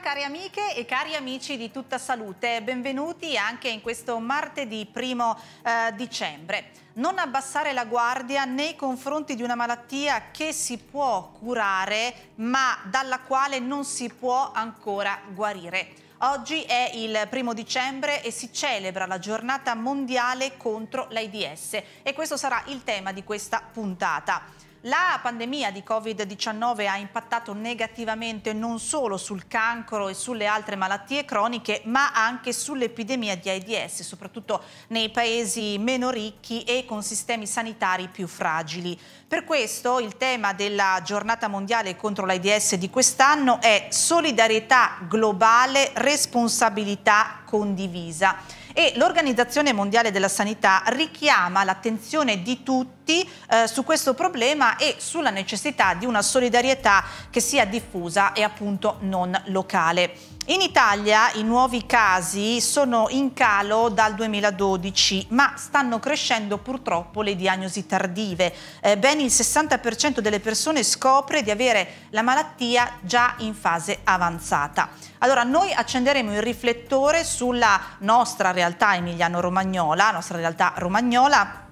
Cari amiche e cari amici di Tutta Salute, benvenuti anche in questo martedì primo eh, dicembre. Non abbassare la guardia nei confronti di una malattia che si può curare ma dalla quale non si può ancora guarire. Oggi è il primo dicembre e si celebra la giornata mondiale contro l'AIDS e questo sarà il tema di questa puntata. La pandemia di Covid-19 ha impattato negativamente non solo sul cancro e sulle altre malattie croniche, ma anche sull'epidemia di AIDS, soprattutto nei paesi meno ricchi e con sistemi sanitari più fragili. Per questo il tema della giornata mondiale contro l'AIDS di quest'anno è solidarietà globale, responsabilità condivisa e l'Organizzazione Mondiale della Sanità richiama l'attenzione di tutti eh, su questo problema e sulla necessità di una solidarietà che sia diffusa e appunto non locale. In Italia i nuovi casi sono in calo dal 2012, ma stanno crescendo purtroppo le diagnosi tardive. Eh, ben il 60% delle persone scopre di avere la malattia già in fase avanzata. Allora noi accenderemo il riflettore sulla nostra realtà emiliano-romagnola, nostra realtà romagnola,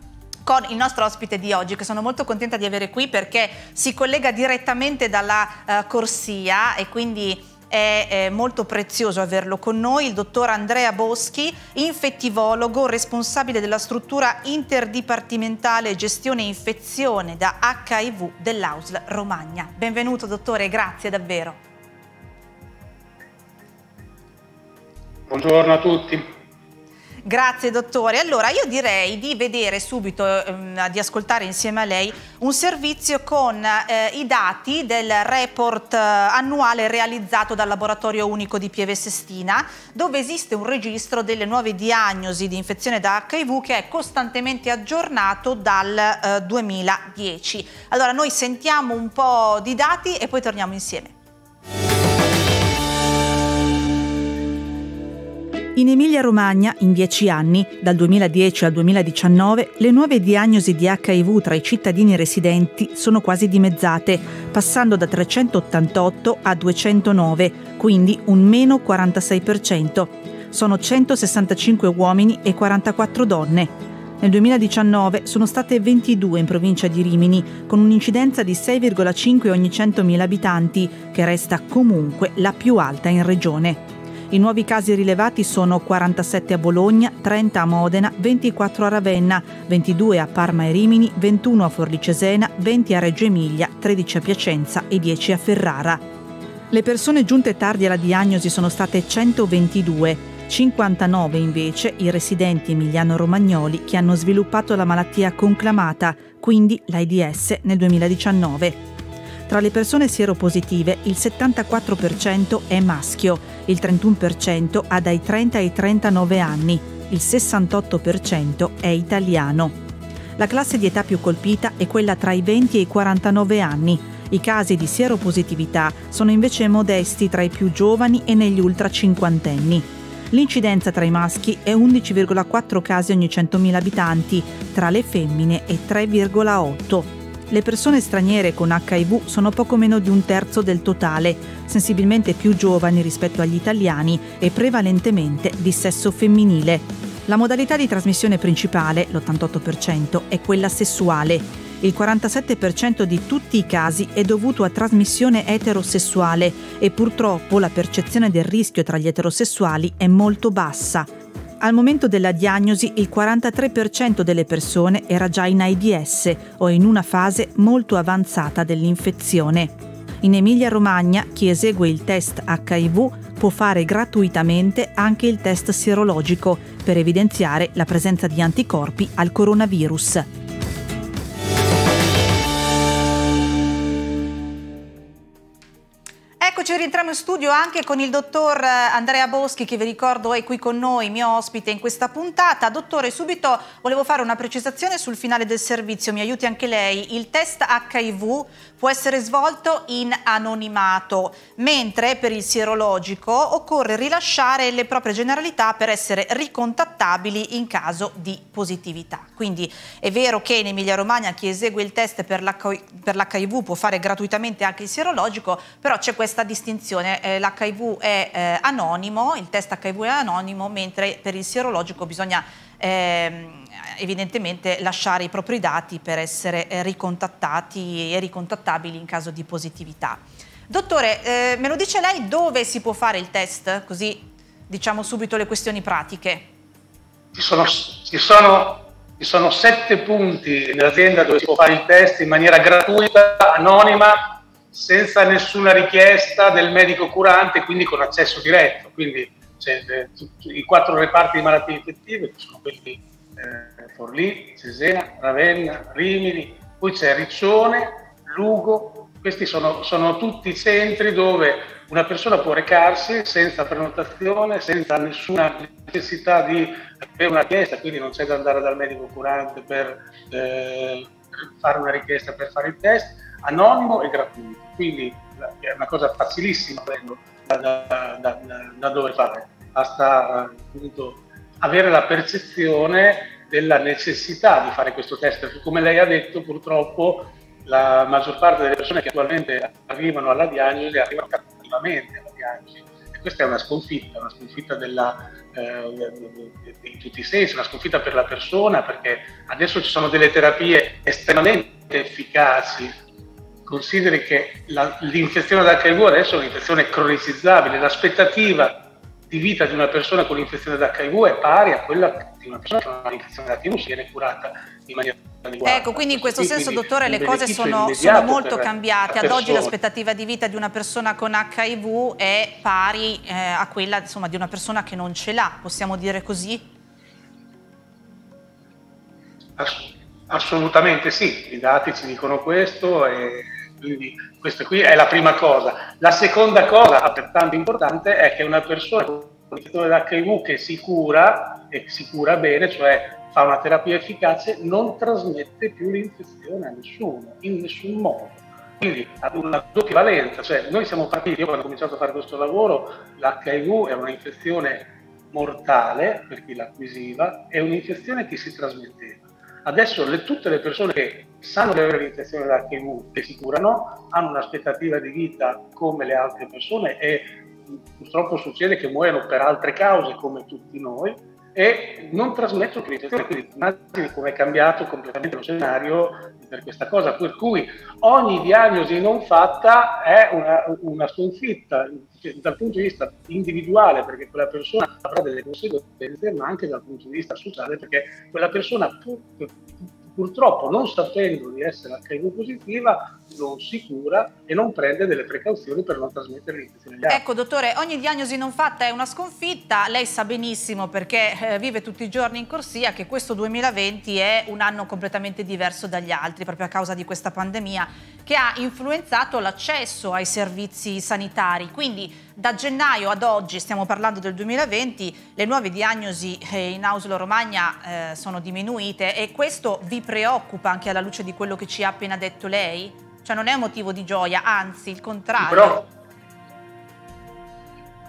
con il nostro ospite di oggi che sono molto contenta di avere qui perché si collega direttamente dalla uh, corsia e quindi è, è molto prezioso averlo con noi, il dottor Andrea Boschi, infettivologo, responsabile della struttura interdipartimentale gestione infezione da HIV dell'AUSL Romagna. Benvenuto dottore, grazie davvero. Buongiorno a tutti. Grazie dottore. Allora io direi di vedere subito, ehm, di ascoltare insieme a lei un servizio con eh, i dati del report eh, annuale realizzato dal Laboratorio Unico di Pieve Sestina dove esiste un registro delle nuove diagnosi di infezione da HIV che è costantemente aggiornato dal eh, 2010. Allora noi sentiamo un po' di dati e poi torniamo insieme. In Emilia-Romagna, in dieci anni, dal 2010 al 2019, le nuove diagnosi di HIV tra i cittadini residenti sono quasi dimezzate, passando da 388 a 209, quindi un meno 46%. Sono 165 uomini e 44 donne. Nel 2019 sono state 22 in provincia di Rimini, con un'incidenza di 6,5 ogni 100.000 abitanti, che resta comunque la più alta in regione. I nuovi casi rilevati sono 47 a Bologna, 30 a Modena, 24 a Ravenna, 22 a Parma e Rimini, 21 a Forlì Cesena, 20 a Reggio Emilia, 13 a Piacenza e 10 a Ferrara. Le persone giunte tardi alla diagnosi sono state 122, 59 invece i residenti emiliano-romagnoli che hanno sviluppato la malattia conclamata, quindi l'AIDS, nel 2019. Tra le persone sieropositive il 74% è maschio, il 31% ha dai 30 ai 39 anni, il 68% è italiano. La classe di età più colpita è quella tra i 20 e i 49 anni. I casi di sieropositività sono invece modesti tra i più giovani e negli ultra cinquantenni. L'incidenza tra i maschi è 11,4 casi ogni 100.000 abitanti, tra le femmine è 3,8 le persone straniere con HIV sono poco meno di un terzo del totale, sensibilmente più giovani rispetto agli italiani e prevalentemente di sesso femminile. La modalità di trasmissione principale, l'88%, è quella sessuale. Il 47% di tutti i casi è dovuto a trasmissione eterosessuale e purtroppo la percezione del rischio tra gli eterosessuali è molto bassa, al momento della diagnosi il 43% delle persone era già in AIDS o in una fase molto avanzata dell'infezione. In Emilia-Romagna chi esegue il test HIV può fare gratuitamente anche il test sierologico per evidenziare la presenza di anticorpi al coronavirus. Rientriamo in studio anche con il dottor eh, Andrea Boschi che vi ricordo è qui con noi, mio ospite in questa puntata. Dottore, subito volevo fare una precisazione sul finale del servizio, mi aiuti anche lei. Il test HIV può essere svolto in anonimato, mentre per il sierologico occorre rilasciare le proprie generalità per essere ricontattabili in caso di positività. Quindi è vero che in Emilia Romagna chi esegue il test per l'HIV può fare gratuitamente anche il sierologico, però c'è questa distinzione, eh, l'HIV è eh, anonimo, il test HIV è anonimo, mentre per il sierologico bisogna eh, evidentemente lasciare i propri dati per essere eh, ricontattati e ricontattabili in caso di positività. Dottore, eh, me lo dice lei dove si può fare il test? Così diciamo subito le questioni pratiche. Ci sono, ci sono, ci sono sette punti nell'azienda dove si può fare il test in maniera gratuita, anonima, senza nessuna richiesta del medico curante, quindi con accesso diretto. Quindi c'è, eh, i quattro reparti di malattie infettive, che sono quelli eh, Forlì, Cesena, Ravenna, Rimini, poi c'è Riccione, Lugo, questi sono, sono tutti centri dove una persona può recarsi senza prenotazione, senza nessuna necessità di avere una richiesta, quindi non c'è da andare dal medico curante per eh, fare una richiesta per fare il test, anonimo e gratuito. Quindi è una cosa facilissima da, da, da, da dove fare. Basta appunto avere la percezione della necessità di fare questo test, perché come lei ha detto purtroppo la maggior parte delle persone che attualmente arrivano alla diagnosi arrivano cattivamente alla diagnosi. E questa è una sconfitta, una sconfitta della, eh, in tutti i sensi, una sconfitta per la persona perché adesso ci sono delle terapie estremamente efficaci. Consideri che la, l'infezione da HIV adesso è un'infezione cronicizzabile, l'aspettativa di vita di una persona con l'infezione da HIV è pari a quella di una persona che non ha l'infezione da HIV si viene curata in maniera adeguata. Ecco, quindi in questo senso, dottore, le cose sono, sono molto cambiate. Ad oggi l'aspettativa di vita di una persona con HIV è pari eh, a quella insomma, di una persona che non ce l'ha, possiamo dire così? Ass assolutamente sì, i dati ci dicono questo e quindi questa qui è la prima cosa. La seconda cosa, altrettanto importante, è che una persona con l'infezione d'HIV che si cura e si cura bene, cioè fa una terapia efficace, non trasmette più l'infezione a nessuno, in nessun modo. Quindi ha una doppia valenza, cioè noi siamo partiti, io quando ho cominciato a fare questo lavoro, l'HIV è un'infezione mortale per chi l'acquisiva, è un'infezione che si trasmetteva. Adesso le, tutte le persone che sanno di avere l'infezione da HIV, che si curano, hanno un'aspettativa di vita come le altre persone e purtroppo succede che muoiono per altre cause come tutti noi e non trasmettono l'infezione. Quindi immagini come è cambiato completamente lo scenario per questa cosa, per cui ogni diagnosi non fatta è una, una sconfitta dal punto di vista individuale, perché quella persona avrà delle conseguenze, ma anche dal punto di vista sociale, perché quella persona purtroppo non sapendo di essere HIV positiva non si cura e non prende delle precauzioni per non trasmettere l'infezione agli altri. Ecco dottore, ogni diagnosi non fatta è una sconfitta, lei sa benissimo perché eh, vive tutti i giorni in corsia che questo 2020 è un anno completamente diverso dagli altri proprio a causa di questa pandemia che ha influenzato l'accesso ai servizi sanitari, quindi da gennaio ad oggi, stiamo parlando del 2020, le nuove diagnosi eh, in Auslo Romagna eh, sono diminuite e questo vi preoccupa anche alla luce di quello che ci ha appena detto lei? Cioè non è un motivo di gioia, anzi il contrario.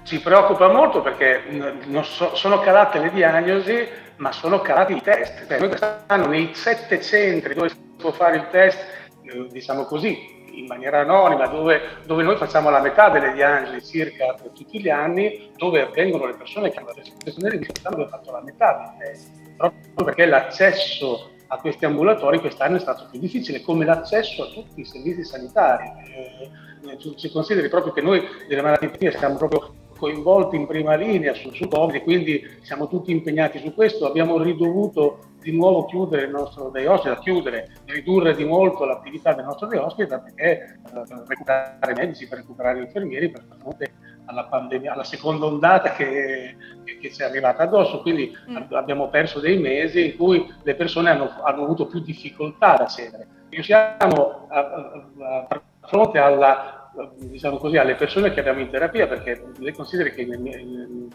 Ci preoccupa molto perché non so, sono calate le diagnosi, ma sono calati i test. Cioè, noi quest'anno nei sette centri dove si può fare il test eh, diciamo così, in maniera anonima, dove, dove, noi facciamo la metà delle diagnosi circa per tutti gli anni, dove avvengono le persone che hanno la situazione di difficoltà, abbiamo fatto la metà dei test, proprio perché l'accesso a questi ambulatori quest'anno è stato più difficile, come l'accesso a tutti i servizi sanitari. Eh, ci consideri proprio che noi delle malattie siamo proprio coinvolti in prima linea sul, su Covid, quindi siamo tutti impegnati su questo. Abbiamo ridovuto di nuovo chiudere il nostro day hospital, chiudere, ridurre di molto l'attività del nostro day hospital perché per eh, recuperare medici, per recuperare infermieri, per far fronte alla pandemia, alla seconda ondata che, che, ci è arrivata addosso. Quindi mm. abbiamo perso dei mesi in cui le persone hanno, hanno avuto più difficoltà ad accedere. Riusciamo a, a, a fronte alla, diciamo così, alle persone che abbiamo in terapia, perché lei consideri che nel, nel,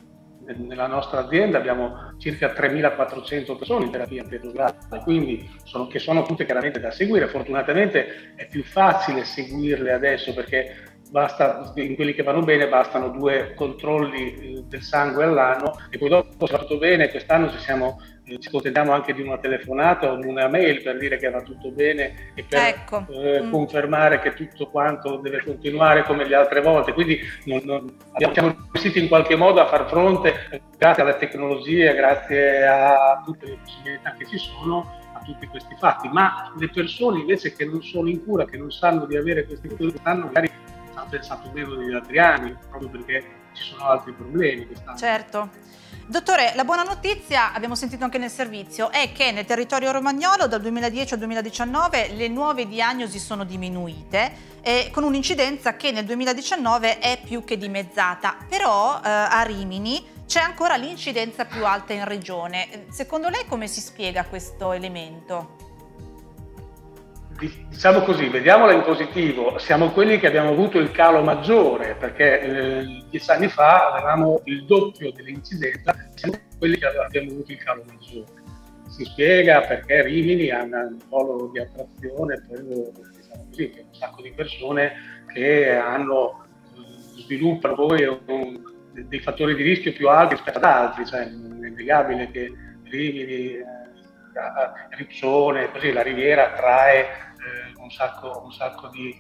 nella nostra azienda abbiamo circa 3.400 persone in terapia pedonale, quindi sono, che sono tutte chiaramente da seguire. Fortunatamente è più facile seguirle adesso perché basta, in quelli che vanno bene bastano due controlli eh, del sangue all'anno e poi dopo se va tutto bene, quest'anno ci siamo eh, ci contentiamo anche di una telefonata o di una mail per dire che va tutto bene e per ecco. eh, mm. confermare che tutto quanto deve continuare come le altre volte. Quindi non, non, siamo riusciti in qualche modo a far fronte, grazie alla tecnologia, grazie a tutte le possibilità che ci sono, a tutti questi fatti. Ma le persone invece che non sono in cura, che non sanno di avere questi cure, stanno magari hanno pensato meno degli altri anni, proprio perché ci sono altri problemi quest'anno. Certo. Dottore, la buona notizia, abbiamo sentito anche nel servizio, è che nel territorio romagnolo dal 2010 al 2019 le nuove diagnosi sono diminuite eh, con un'incidenza che nel 2019 è più che dimezzata, però eh, a Rimini c'è ancora l'incidenza più alta in regione. Secondo lei come si spiega questo elemento? Diciamo così, vediamola in positivo, siamo quelli che abbiamo avuto il calo maggiore, perché eh, dieci anni fa avevamo il doppio dell'incidenza, siamo quelli che abbiamo avuto il calo maggiore. Si spiega perché Rimini ha un polo di attrazione per diciamo così, un sacco di persone che hanno, sviluppano poi un, dei fattori di rischio più alti rispetto ad altri, cioè è innegabile che Rimini, eh, Ripsone, così la Riviera attrae eh, un, sacco, un, sacco, di,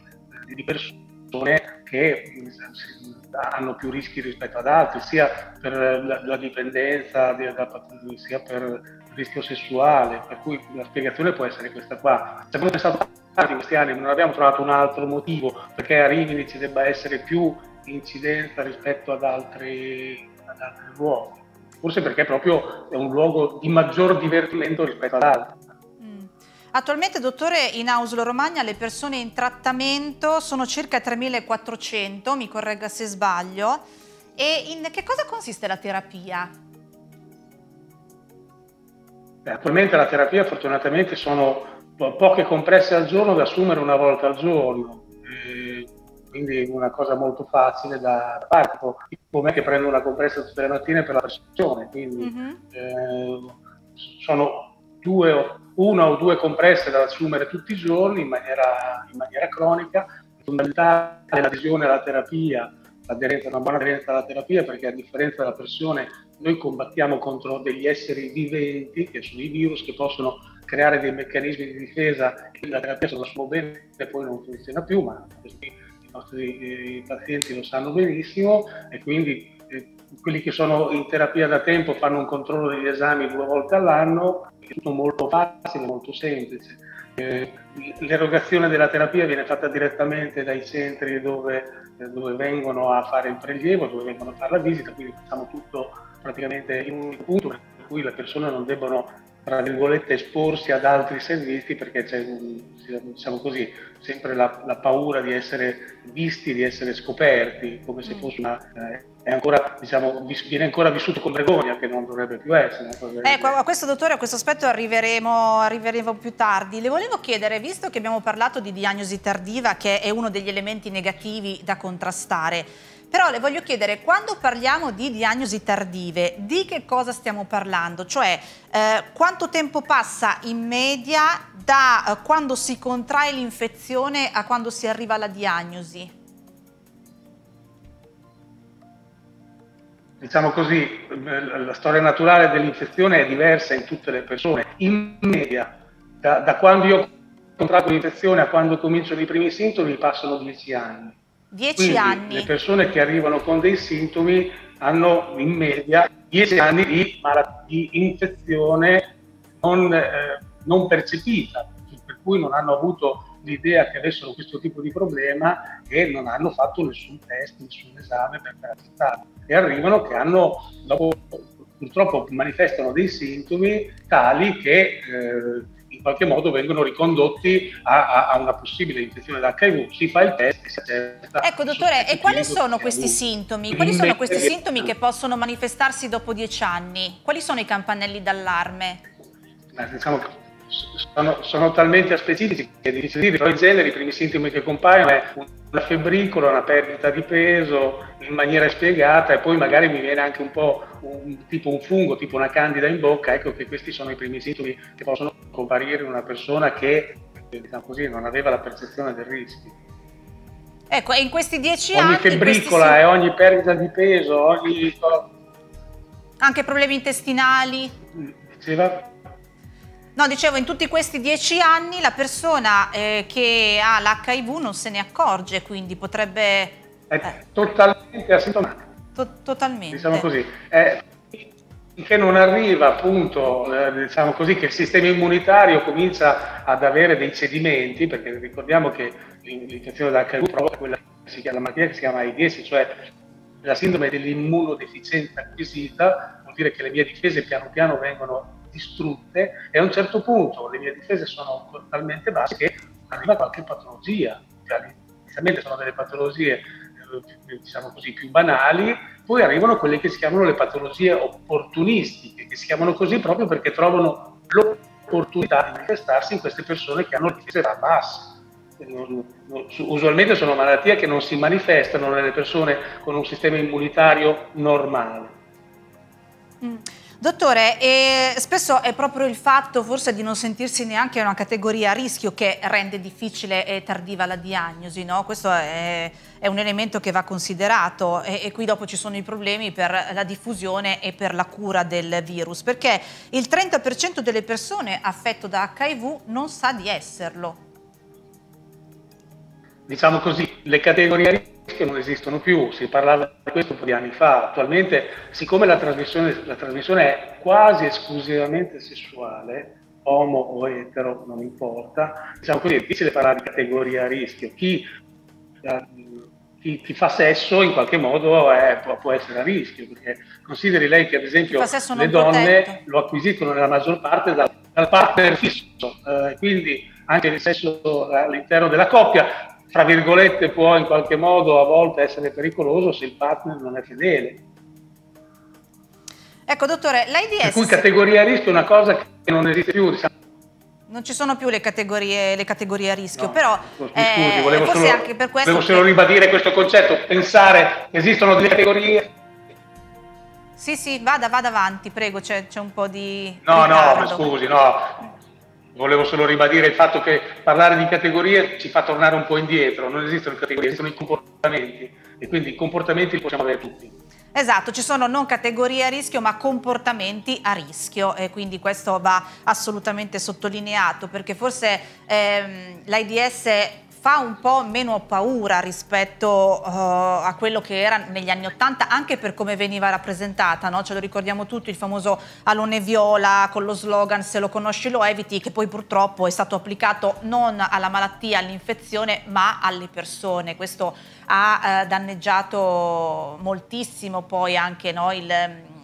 di persone che hanno più rischi rispetto ad altri, sia per la, la dipendenza, sia per il rischio sessuale, per cui la spiegazione può essere questa qua. Ci abbiamo pensato in questi anni, non abbiamo trovato un altro motivo perché a Rimini ci debba essere più incidenza rispetto ad altri, ad altri luoghi. Forse perché proprio è un luogo di maggior divertimento rispetto ad altri. Attualmente, dottore, in Auslo Romagna le persone in trattamento sono circa 3.400, mi corregga se sbaglio. E in che cosa consiste la terapia? Beh, attualmente la terapia fortunatamente sono po poche compresse al giorno da assumere una volta al giorno, e quindi una cosa molto facile da fare, tipo me che prendo una compressa tutte le mattine per la pressione, quindi mm -hmm. eh, sono due o una o due compresse da assumere tutti i giorni in maniera, in maniera cronica. È fondamentale l'adesione alla terapia, l'aderenza, una buona aderenza alla terapia perché a differenza della pressione noi combattiamo contro degli esseri viventi che sono i virus che possono creare dei meccanismi di difesa e la terapia se lo so bene e poi non funziona più, ma i nostri i pazienti lo sanno benissimo e quindi eh, quelli che sono in terapia da tempo fanno un controllo degli esami due volte all'anno è tutto molto facile, molto semplice. Eh, l'erogazione della terapia viene fatta direttamente dai centri dove, eh, dove, vengono a fare il prelievo, dove vengono a fare la visita, quindi facciamo tutto praticamente in un punto per cui le persone non debbono tra virgolette esporsi ad altri servizi perché c'è diciamo così sempre la, la, paura di essere visti, di essere scoperti come se mm. fosse una eh, ancora, diciamo, viene ancora vissuto con vergogna che non dovrebbe più essere. Ecco, a questo dottore, a questo aspetto arriveremo, arriveremo più tardi. Le volevo chiedere, visto che abbiamo parlato di diagnosi tardiva, che è uno degli elementi negativi da contrastare, però le voglio chiedere, quando parliamo di diagnosi tardive, di che cosa stiamo parlando? Cioè, eh, quanto tempo passa in media da eh, quando si contrae l'infezione a quando si arriva alla diagnosi? Diciamo così, la storia naturale dell'infezione è diversa in tutte le persone. In media, da, da quando io contraggo l'infezione a quando cominciano i primi sintomi passano dieci anni. Dieci Quindi, anni? Le persone che arrivano con dei sintomi hanno in media dieci anni di, di infezione non, eh, non percepita, per cui non hanno avuto l'idea che avessero questo tipo di problema e non hanno fatto nessun test, nessun esame per accertarlo. E arrivano che hanno, dopo, purtroppo manifestano dei sintomi tali che eh, in qualche modo vengono ricondotti a, a, a, una possibile infezione da HIV. Si fa il test e si accerta. Ecco, dottore, e quali sono questi sintomi? Quali sono questi sintomi che possono manifestarsi dopo dieci anni? Quali sono i campanelli d'allarme? Diciamo che sono, sono, talmente specifici che è difficile dire, però in genere i primi sintomi che compaiono è una febbricola, una perdita di peso in maniera spiegata e poi magari mi viene anche un po' un, tipo un fungo, tipo una candida in bocca, ecco che questi sono i primi sintomi che possono comparire in una persona che diciamo così, non aveva la percezione del rischio. Ecco, in questi dieci ogni anni... Ogni febbricola questi... e ogni perdita di peso, ogni... Anche problemi intestinali? Diceva? No, dicevo, in tutti questi dieci anni la persona eh, che ha l'HIV non se ne accorge, quindi potrebbe... È eh. totalmente asintomatico. To totalmente. Diciamo così. Eh, finché non arriva appunto, eh, diciamo così, che il sistema immunitario comincia ad avere dei cedimenti, perché ricordiamo che l'infezione da HIV provoca quella che si chiama, la malattia che si chiama AIDS, cioè la sindrome dell'immunodeficienza acquisita, vuol dire che le mie difese piano piano vengono distrutte e a un certo punto le mie difese sono talmente basse che arriva qualche patologia, cioè, inizialmente sono delle patologie eh, diciamo così, più banali, poi arrivano quelle che si chiamano le patologie opportunistiche, che si chiamano così proprio perché trovano l'opportunità di manifestarsi in queste persone che hanno difese basse. Usualmente sono malattie che non si manifestano nelle persone con un sistema immunitario normale. Mm. Dottore, eh, spesso è proprio il fatto forse di non sentirsi neanche una categoria a rischio che rende difficile e tardiva la diagnosi, no? Questo è, è, un elemento che va considerato e, e, qui dopo ci sono i problemi per la diffusione e per la cura del virus, perché il 30% delle persone affette da HIV non sa di esserlo. Diciamo così, le categorie a rischio che non esistono più, si parlava di questo un po' di anni fa, attualmente siccome la trasmissione, la trasmissione è quasi esclusivamente sessuale, homo o etero, non importa, diciamo così, è difficile parlare di categoria a rischio. Chi, eh, chi, chi fa sesso in qualche modo è, può, può, essere a rischio, perché consideri lei che ad esempio le donne protetto. lo acquisiscono nella maggior parte dal, dal partner fisso, eh, quindi anche il sesso all'interno della coppia tra virgolette, può in qualche modo a volte essere pericoloso se il partner non è fedele. Ecco, dottore, l'AIDS... Per cui categoria a rischio è una cosa che non esiste più, diciamo. Non ci sono più le categorie, le categorie a rischio, no, però scusi, eh, volevo, solo, anche per questo volevo solo che... ribadire questo concetto, pensare che esistono delle categorie sì, sì, vada, vada avanti, prego, c'è, un po' di No, ritardo. no, scusi, no. Volevo solo ribadire il fatto che parlare di categorie ci fa tornare un po' indietro, non esistono categorie, esistono i comportamenti. E quindi i comportamenti li possiamo avere tutti. Esatto, ci sono non categorie a rischio ma comportamenti a rischio. E quindi questo va assolutamente sottolineato perché forse ehm, l'AIDS fa un po' meno paura rispetto uh, a quello che era negli anni Ottanta, anche per come veniva rappresentata, no? ce lo ricordiamo tutti, il famoso alone viola con lo slogan se lo conosci lo eviti, che poi purtroppo è stato applicato non alla malattia, all'infezione, ma alle persone. Questo ha eh, danneggiato moltissimo poi anche no, il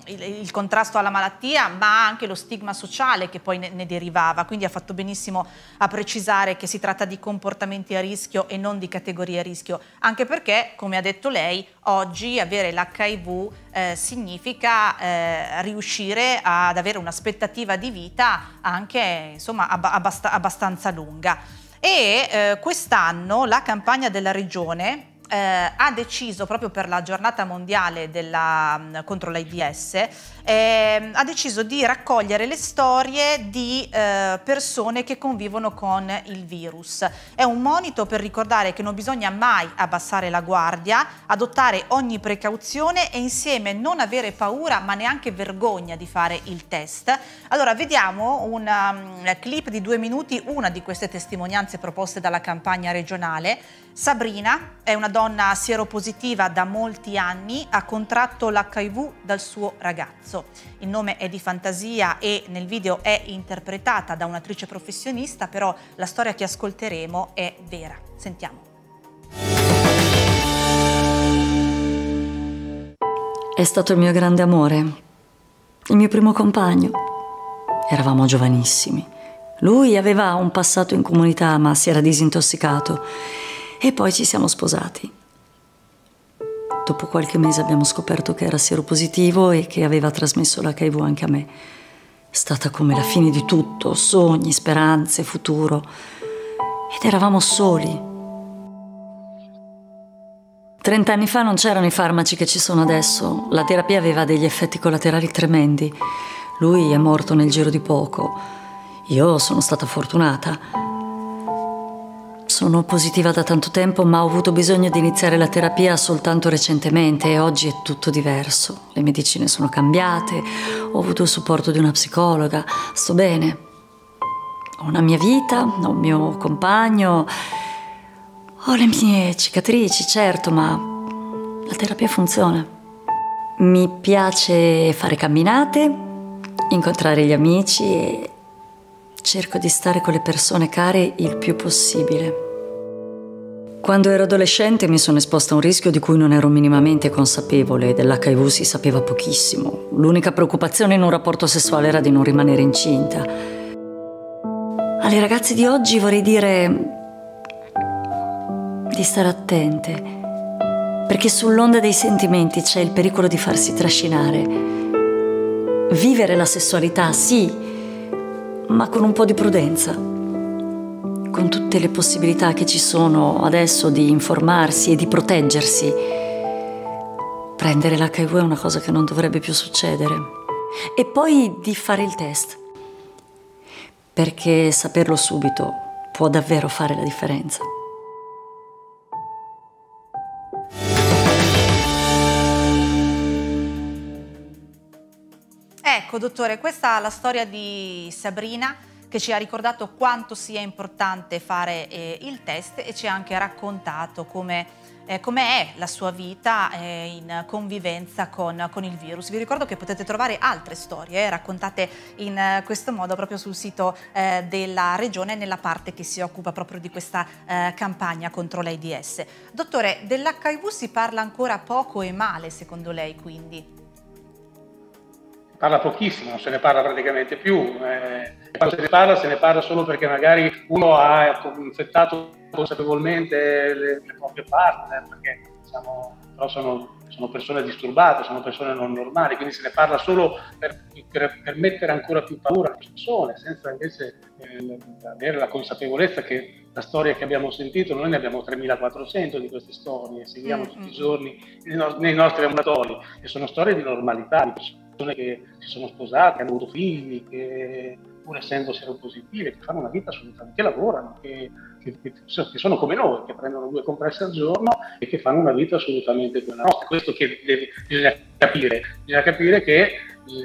il, il, contrasto alla malattia, ma anche lo stigma sociale che poi ne, ne, derivava. Quindi ha fatto benissimo a precisare che si tratta di comportamenti a rischio e non di categorie a rischio, anche perché, come ha detto lei, oggi avere l'HIV eh, significa eh, riuscire ad avere un'aspettativa di vita anche insomma, abbast abbastanza lunga. E eh, quest'anno la campagna della regione eh, ha deciso proprio per la giornata mondiale della, mm, contro l'AIDS, eh, ha deciso di raccogliere le storie di eh, persone che convivono con il virus. È un monito per ricordare che non bisogna mai abbassare la guardia, adottare ogni precauzione e insieme non avere paura ma neanche vergogna di fare il test. Allora vediamo un um, clip di due minuti, una di queste testimonianze proposte dalla campagna regionale. Sabrina è una donna sieropositiva da molti anni, ha contratto l'HIV dal suo ragazzo. Il nome è di fantasia e nel video è interpretata da un'attrice professionista, però la storia che ascolteremo è vera. Sentiamo. È stato il mio grande amore, il mio primo compagno. Eravamo giovanissimi. Lui aveva un passato in comunità ma si era disintossicato e poi ci siamo sposati. Dopo qualche mese abbiamo scoperto che era seropositivo e che aveva trasmesso l'HIV anche a me. È stata come la fine di tutto, sogni, speranze, futuro. Ed eravamo soli. Trent'anni fa non c'erano i farmaci che ci sono adesso. La terapia aveva degli effetti collaterali tremendi. Lui è morto nel giro di poco. Io sono stata fortunata. Sono positiva da tanto tempo, ma ho avuto bisogno di iniziare la terapia soltanto recentemente e oggi è tutto diverso. Le medicine sono cambiate, ho avuto il supporto di una psicologa, sto bene. Ho una mia vita, ho un mio compagno, ho le mie cicatrici, certo, ma la terapia funziona. Mi piace fare camminate, incontrare gli amici e cerco di stare con le persone care il più possibile. Quando ero adolescente mi sono esposta a un rischio di cui non ero minimamente consapevole, dell'HIV si sapeva pochissimo. L'unica preoccupazione in un rapporto sessuale era di non rimanere incinta. Alle ragazze di oggi vorrei dire di stare attente, perché sull'onda dei sentimenti c'è il pericolo di farsi trascinare. Vivere la sessualità, sì, ma con un po' di prudenza, con tutte le possibilità che ci sono adesso di informarsi e di proteggersi. Prendere l'HIV è una cosa che non dovrebbe più succedere. E poi di fare il test perché saperlo subito può davvero fare la differenza. Ecco, dottore, questa è la storia di Sabrina che ci ha ricordato quanto sia importante fare eh, il test e ci ha anche raccontato come eh, è la sua vita eh, in convivenza con, con, il virus. Vi ricordo che potete trovare altre storie eh, raccontate in eh, questo modo proprio sul sito eh, della Regione nella parte che si occupa proprio di questa campagna contro l'AIDS. Dottore, dell'HIV si parla ancora poco e male secondo lei quindi? Parla pochissimo, non se ne parla praticamente più. Eh, quando se ne parla, se ne parla solo perché magari uno ha infettato consapevolmente le, le proprie partner, perché diciamo, però sono, sono, persone disturbate, sono persone non normali, quindi se ne parla solo per, per, per mettere ancora più paura alle persone, senza invece eh, avere la consapevolezza che la storia che abbiamo sentito, noi ne abbiamo 3400 di queste storie, seguiamo mm-hmm. tutti i giorni nei, nei nostri ambulatori e sono storie di normalità, di persone che si sono sposate, hanno avuto figli, che pur essendo seropositive, che fanno una vita assolutamente, che lavorano, che, che, che, sono come noi, che prendono due compresse al giorno e che fanno una vita assolutamente come la nostra. Questo che deve, bisogna capire, bisogna capire che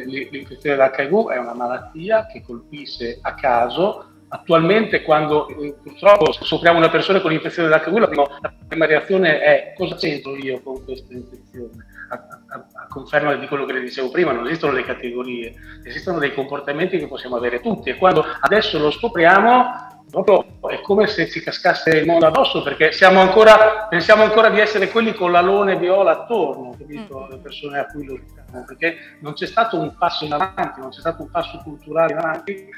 l'infezione dell'HIV è una malattia che colpisce a caso Attualmente, quando eh, purtroppo soffriamo una persona con l'infezione dell'HIV, la prima, la prima reazione è cosa c'entro io con questa infezione? A, a, a, conferma di quello che le dicevo prima, non esistono le categorie, esistono dei comportamenti che possiamo avere tutti e quando adesso lo scopriamo, proprio è come se ci cascasse il mondo addosso perché ancora, pensiamo ancora di essere quelli con l'alone viola attorno, capito? Mm. le persone a cui lo diciamo, perché non c'è stato un passo in avanti, non c'è stato un passo culturale in avanti.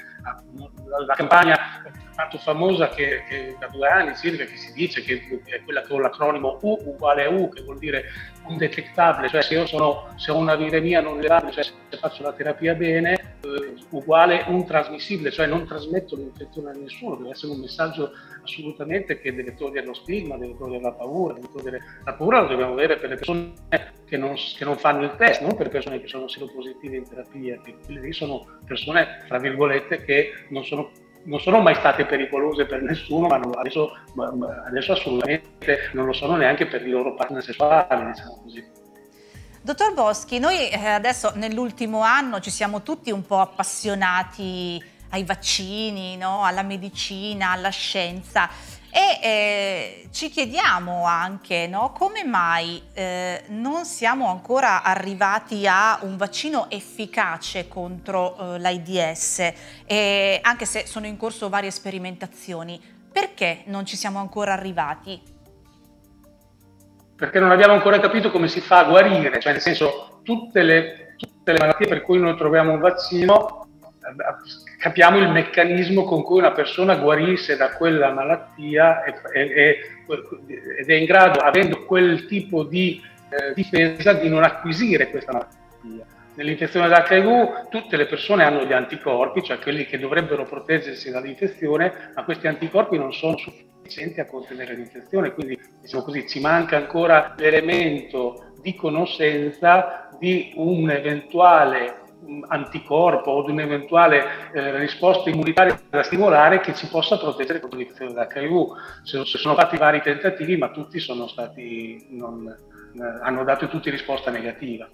La campagna tanto famosa che, che, da due anni circa che si dice che è quella con l'acronimo U uguale a U, che vuol dire undetectabile, cioè se io sono, se ho una viremia non levabile, cioè se faccio la terapia bene, eh, uguale un trasmissibile, cioè non trasmetto l'infezione a nessuno, deve essere un messaggio assolutamente che deve togliere lo stigma, deve togliere la paura, deve togliere la paura la dobbiamo avere per le persone che non, che non fanno il test, non per persone che sono seropositive in terapia, lì sono persone, tra virgolette, che non sono non sono mai state pericolose per nessuno, ma adesso, adesso, assolutamente non lo sono neanche per i loro partner sessuali, diciamo così. Dottor Boschi, noi eh, adesso nell'ultimo anno ci siamo tutti un po' appassionati ai vaccini, no? alla medicina, alla scienza e eh, ci chiediamo anche no, come mai eh, non siamo ancora arrivati a un vaccino efficace contro eh, l'AIDS, anche se sono in corso varie sperimentazioni. Perché non ci siamo ancora arrivati? Perché non abbiamo ancora capito come si fa a guarire, cioè nel senso tutte le, tutte le malattie per cui noi troviamo un vaccino capiamo il meccanismo con cui una persona guarisce da quella malattia ed è in grado, avendo quel tipo di eh, difesa, di non acquisire questa malattia. Nell'infezione da HIV tutte le persone hanno gli anticorpi, cioè quelli che dovrebbero proteggersi dall'infezione, ma questi anticorpi non sono sufficienti a contenere l'infezione, quindi diciamo così, ci manca ancora l'elemento di conoscenza di un eventuale anticorpo o di un'eventuale eh, risposta immunitaria da stimolare che ci possa proteggere contro l'infezione da HIV. Si sono fatti vari tentativi, ma tutti sono stati, non, eh, hanno dato tutti risposta negativa.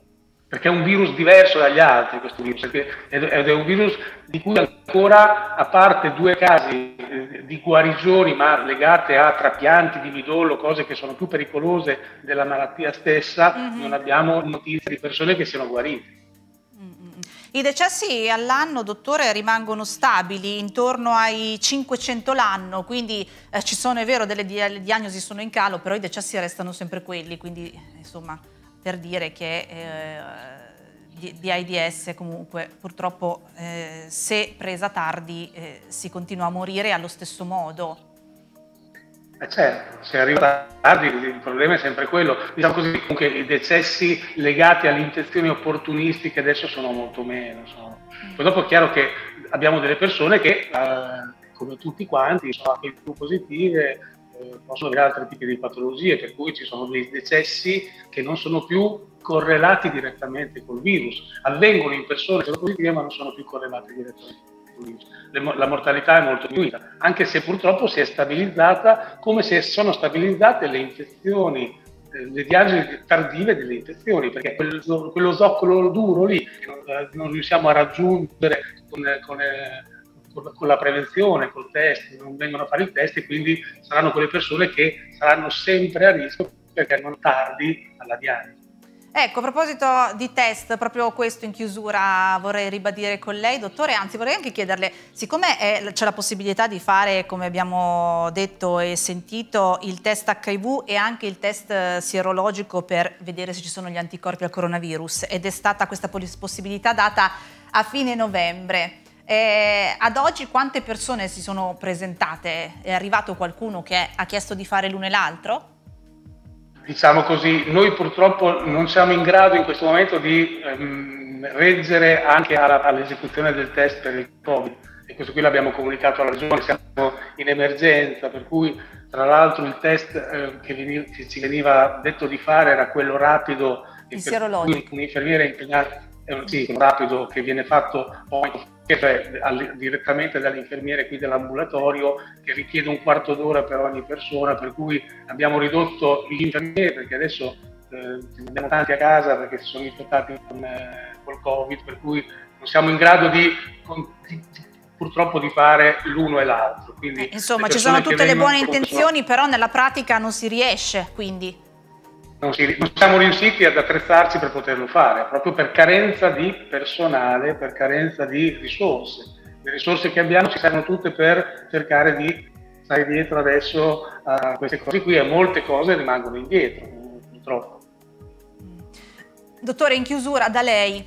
Perché è un virus diverso dagli altri, questo virus, ed è un virus di cui ancora, a parte due casi eh, di guarigioni, ma legate a trapianti di midollo, cose che sono più pericolose della malattia stessa, mm-hmm. non abbiamo notizie di persone che siano guarite. I decessi all'anno, dottore, rimangono stabili intorno ai 500 l'anno, quindi eh, ci sono, è vero, delle di diagnosi sono in calo, però i decessi restano sempre quelli, quindi insomma per dire che eh, di, AIDS comunque purtroppo eh, se presa tardi eh, si continua a morire allo stesso modo. Eh certo, se arriva tardi il problema è sempre quello. Diciamo così, comunque i decessi legati alle infezioni opportunistiche adesso sono molto meno. Sono... Mm. Poi dopo è chiaro che abbiamo delle persone che, eh, come tutti quanti, sono anche più positive, eh, possono avere altri tipi di patologie, per cui ci sono dei decessi che non sono più correlati direttamente col virus. Avvengono in persone positive ma non sono più correlati direttamente la mortalità è molto diminuita, anche se purtroppo si è stabilizzata come se sono stabilizzate le infezioni, eh, le diagnosi tardive delle infezioni, perché quello, quello zoccolo duro lì che non, eh, non riusciamo a raggiungere con, con, con, con la prevenzione, col test, non vengono a fare il test e quindi saranno quelle persone che saranno sempre a rischio perché non tardi alla diagnosi. Ecco, a proposito di test, proprio questo in chiusura vorrei ribadire con lei, dottore, anzi vorrei anche chiederle, siccome c'è la possibilità di fare, come abbiamo detto e sentito, il test HIV e anche il test sierologico per vedere se ci sono gli anticorpi al coronavirus ed è stata questa possibilità data a fine novembre, eh, ad oggi quante persone si sono presentate? È arrivato qualcuno che ha chiesto di fare l'uno e l'altro? Diciamo così, noi purtroppo non siamo in grado in questo momento di ehm, reggere anche alla, all'esecuzione del test per il Covid e questo qui l'abbiamo comunicato alla Regione, siamo in emergenza, per cui tra l'altro il test eh, che, veniva, che, ci veniva detto di fare era quello rapido, il serologico. Un infermiere impegnato, eh, sì, rapido che viene fatto poi cioè, all, direttamente dall'infermiere qui dell'ambulatorio che richiede un quarto d'ora per ogni persona, per cui abbiamo ridotto gli infermieri perché adesso eh, abbiamo tanti a casa perché si sono infettati con eh, col Covid, per cui non siamo in grado di, di purtroppo di fare l'uno e l'altro. Eh, insomma, ci sono tutte le buone intenzioni, però nella pratica non si riesce, quindi non, si, non, siamo riusciti ad attrezzarci per poterlo fare, proprio per carenza di personale, per carenza di risorse. Le risorse che abbiamo ci servono tutte per cercare di stare dietro adesso a queste cose qui e molte cose rimangono indietro, purtroppo. Dottore, in chiusura da lei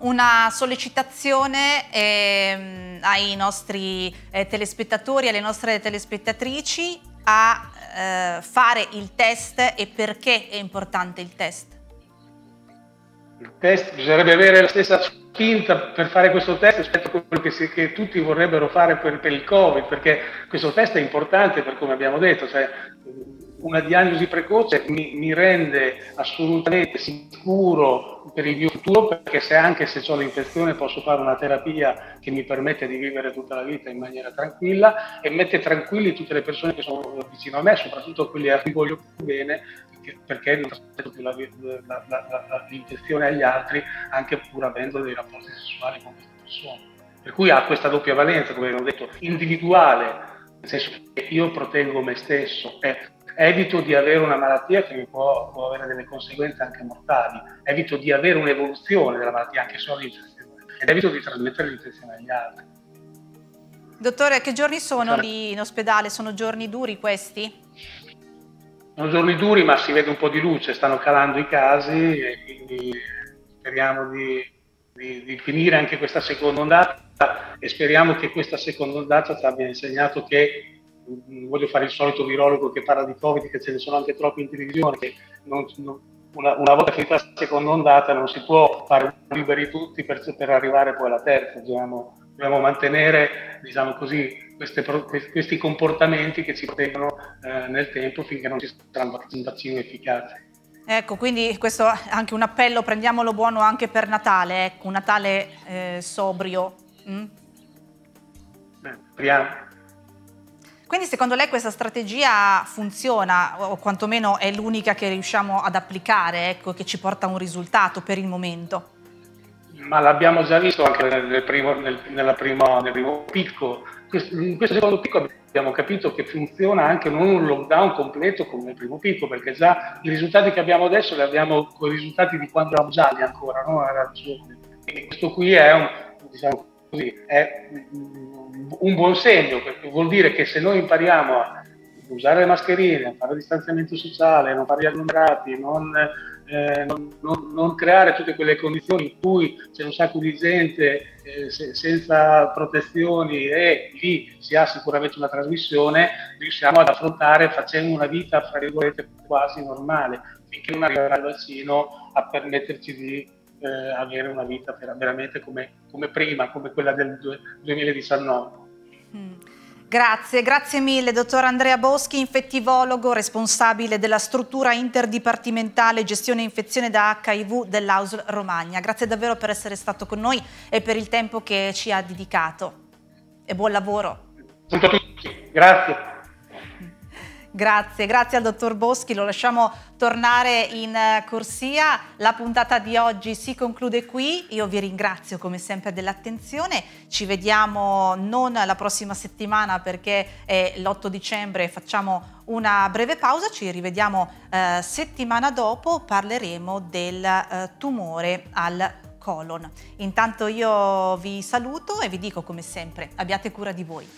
una sollecitazione eh, ai nostri eh, telespettatori, alle nostre telespettatrici a eh, fare il test e perché è importante il test? Il test, bisognerebbe avere la stessa spinta per fare questo test rispetto a quello che, si, che tutti vorrebbero fare per, per, il Covid, perché questo test è importante per come abbiamo detto, cioè una diagnosi precoce mi, mi, rende assolutamente sicuro per il mio futuro perché se anche se ho l'infezione posso fare una terapia che mi permette di vivere tutta la vita in maniera tranquilla e mette tranquilli tutte le persone che sono vicino a me, soprattutto quelli a cui voglio bene perché non trasmetto più la, la, la, l'infezione agli altri anche pur avendo dei rapporti sessuali con queste persone. Per cui ha questa doppia valenza, come abbiamo detto, individuale, nel senso che io proteggo me stesso e evito di avere una malattia che mi può, può, avere delle conseguenze anche mortali, evito di avere un'evoluzione della malattia anche solo l'infezione ed evito di trasmettere l'infezione agli altri. Dottore, che giorni sono lì in ospedale? Sono giorni duri questi? Sono giorni duri ma si vede un po' di luce, stanno calando i casi e quindi speriamo di, di, di finire anche questa seconda ondata e speriamo che questa seconda ondata ci abbia insegnato che voglio fare il solito virologo che parla di Covid, che ce ne sono anche troppi in televisione, che non, non, una, una, volta finita la seconda ondata non si può fare liberi tutti per, per arrivare poi alla terza, dobbiamo, dobbiamo mantenere diciamo così, queste, questi comportamenti che si proteggono eh, nel tempo finché non ci sarà un vaccino efficace. Ecco, quindi questo è anche un appello, prendiamolo buono anche per Natale, ecco, un Natale eh, sobrio. Mm? Beh, speriamo. Quindi secondo lei questa strategia funziona o quantomeno è l'unica che riusciamo ad applicare, ecco, che ci porta a un risultato per il momento? Ma l'abbiamo già visto anche nel primo, nel, primo, nel primo picco. In questo secondo picco abbiamo capito che funziona anche non un lockdown completo come nel primo picco, perché già i risultati che abbiamo adesso li abbiamo con i risultati di quando eravamo gialli ancora, no? Quindi questo qui è un, diciamo così, è un buon segno, perché vuol dire che se noi impariamo a usare le mascherine, a fare distanziamento sociale, non fare gli agglomerati, non, eh, non, non, non, creare tutte quelle condizioni in cui c'è un sacco di gente eh, se, senza protezioni e lì si ha sicuramente una trasmissione, riusciamo ad affrontare facendo una vita, fra virgolette, quasi normale, finché non arriverà il vaccino a permetterci di eh, avere una vita veramente come, come, prima, come quella del 2019. Mm. Grazie, grazie mille dottor Andrea Boschi, infettivologo, responsabile della struttura interdipartimentale gestione infezione da HIV dell'Ausl Romagna. Grazie davvero per essere stato con noi e per il tempo che ci ha dedicato. E buon lavoro. Tutto a tutti, grazie. Grazie, grazie al dottor Boschi, lo lasciamo tornare in eh, corsia. La puntata di oggi si conclude qui, io vi ringrazio come sempre dell'attenzione, ci vediamo non la prossima settimana perché è l'8 dicembre, facciamo una breve pausa, ci rivediamo eh, settimana dopo, parleremo del eh, tumore al colon. Intanto io vi saluto e vi dico come sempre, abbiate cura di voi.